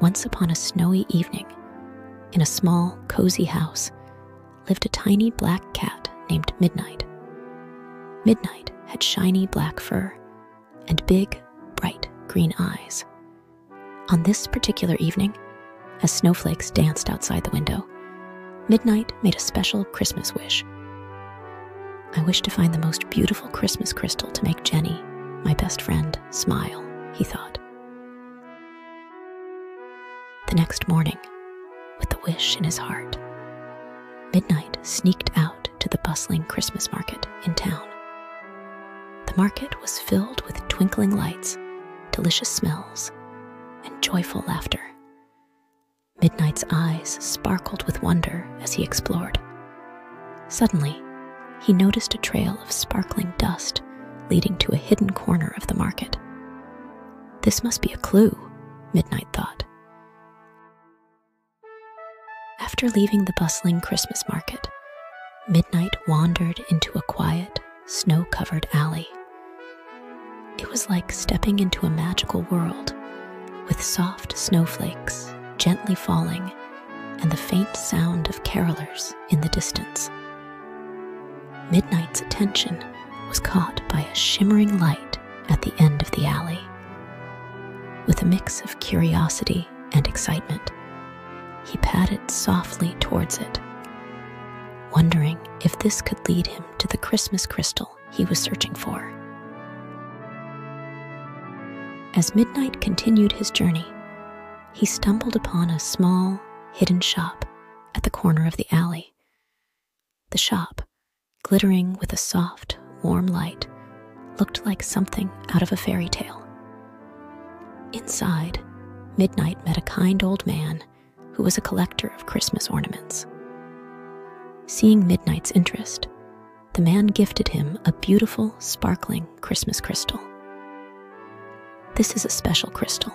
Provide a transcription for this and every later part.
Once upon a snowy evening, in a small, cozy house, lived a tiny black cat named Midnight. Midnight had shiny black fur and big, bright green eyes. On this particular evening, as snowflakes danced outside the window, Midnight made a special Christmas wish. I wish to find the most beautiful Christmas crystal to make Jenny, my best friend, smile, he thought. The next morning, with the wish in his heart, Midnight sneaked out to the bustling Christmas market in town. The market was filled with twinkling lights, delicious smells, and joyful laughter. Midnight's eyes sparkled with wonder as he explored. Suddenly, he noticed a trail of sparkling dust leading to a hidden corner of the market. This must be a clue, Midnight thought. After leaving the bustling Christmas market, Midnight wandered into a quiet, snow covered alley. It was like stepping into a magical world with soft snowflakes gently falling and the faint sound of carolers in the distance. Midnight's attention was caught by a shimmering light at the end of the alley. With a mix of curiosity and excitement, he padded softly towards it, wondering if this could lead him to the Christmas crystal he was searching for. As Midnight continued his journey, he stumbled upon a small, hidden shop at the corner of the alley. The shop, glittering with a soft, warm light, looked like something out of a fairy tale. Inside, Midnight met a kind old man who was a collector of Christmas ornaments. Seeing Midnight's interest, the man gifted him a beautiful, sparkling Christmas crystal. This is a special crystal,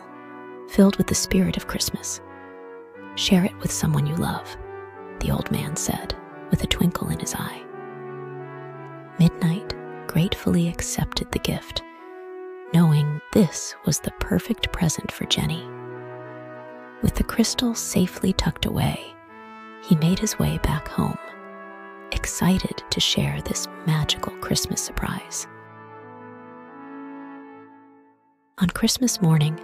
filled with the spirit of Christmas. Share it with someone you love, the old man said, with a twinkle in his eye. Midnight gratefully accepted the gift, knowing this was the perfect present for Jenny. With the crystal safely tucked away, he made his way back home, excited to share this magical Christmas surprise. On Christmas morning,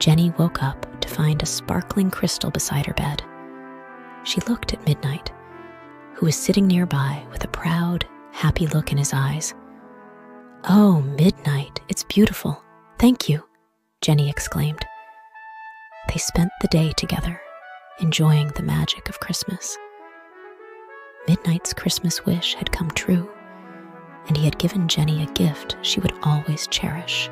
Jenny woke up to find a sparkling crystal beside her bed. She looked at Midnight, who was sitting nearby with a proud, happy look in his eyes. Oh, Midnight, it's beautiful. Thank you, Jenny exclaimed. They spent the day together, enjoying the magic of Christmas. Midnight's Christmas wish had come true, and he had given Jenny a gift she would always cherish.